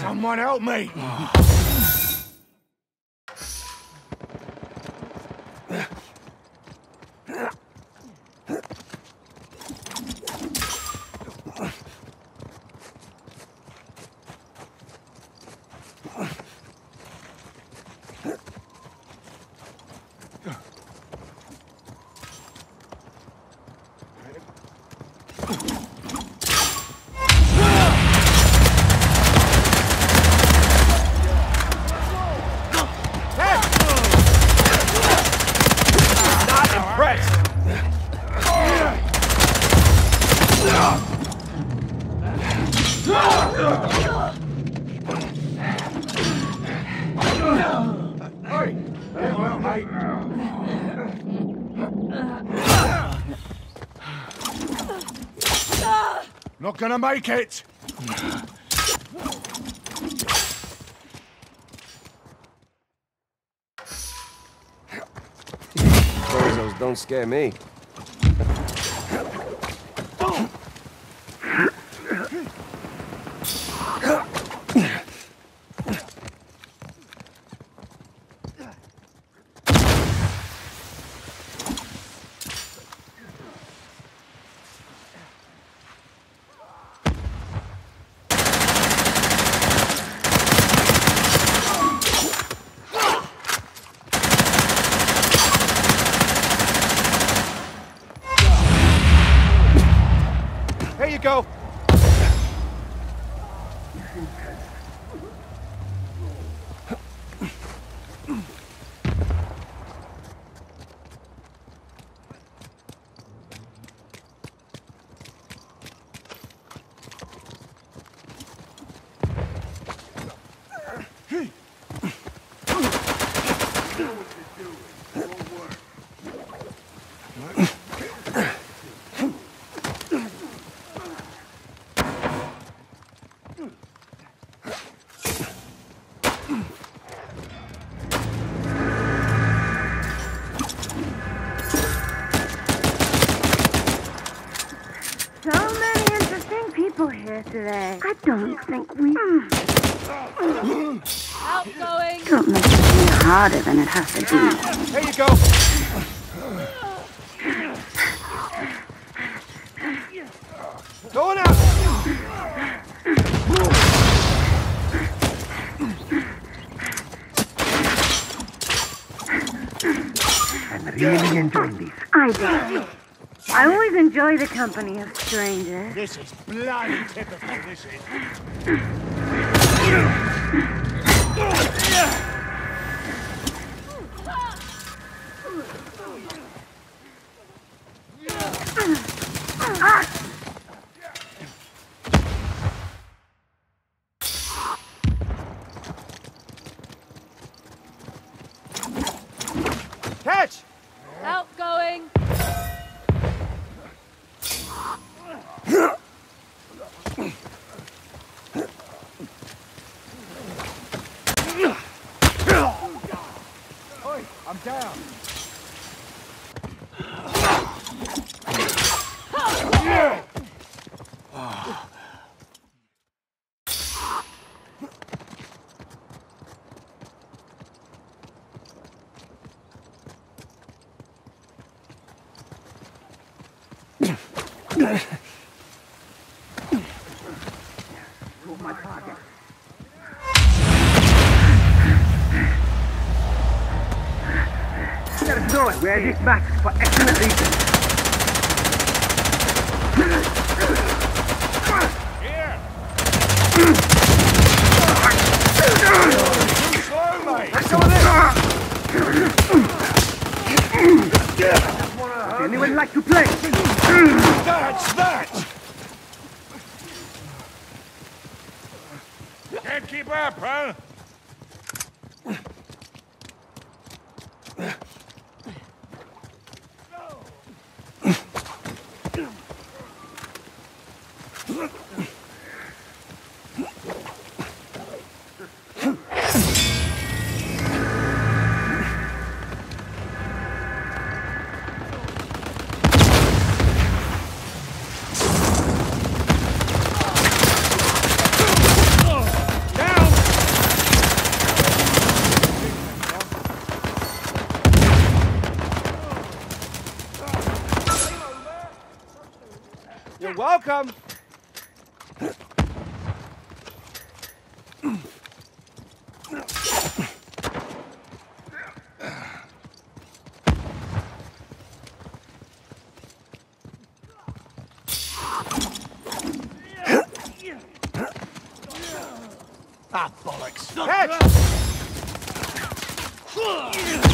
Someone help me! Not gonna make it! Don't scare me. Here you go! So many interesting people here today. I don't think we. Outgoing. Don't make it any harder than it has to be. Here you go! Going out! I'm really enjoying this. I do. I always enjoy the company of strangers. This is bloody typical, this is. Catch! my target. Let us know it. Wear this mask for excellent reasons. Slow, mate! Would anyone like to play? That's that! Can't keep up, huh? Come. Ah, bollocks. Catch!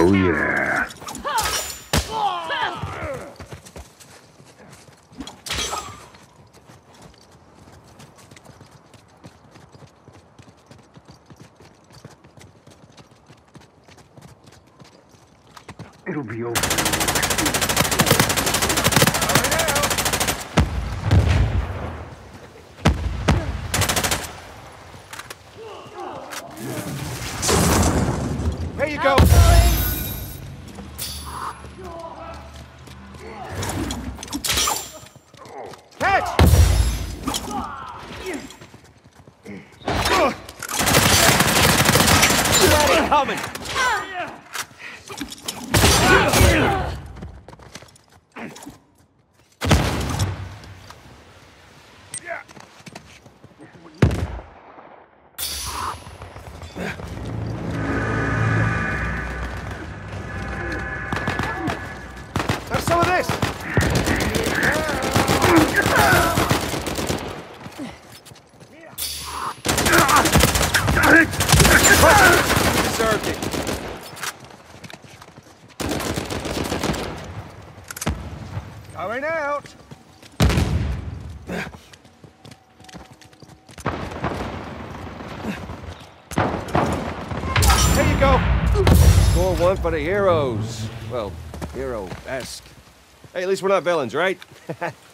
Oh yeah. It'll be over. Here you go. Outgoing. Catch! Somebody coming! Have some of this! Deserved it. Going out! Go! Score one for the heroes. Well, hero-esque. Hey, at least we're not villains, right?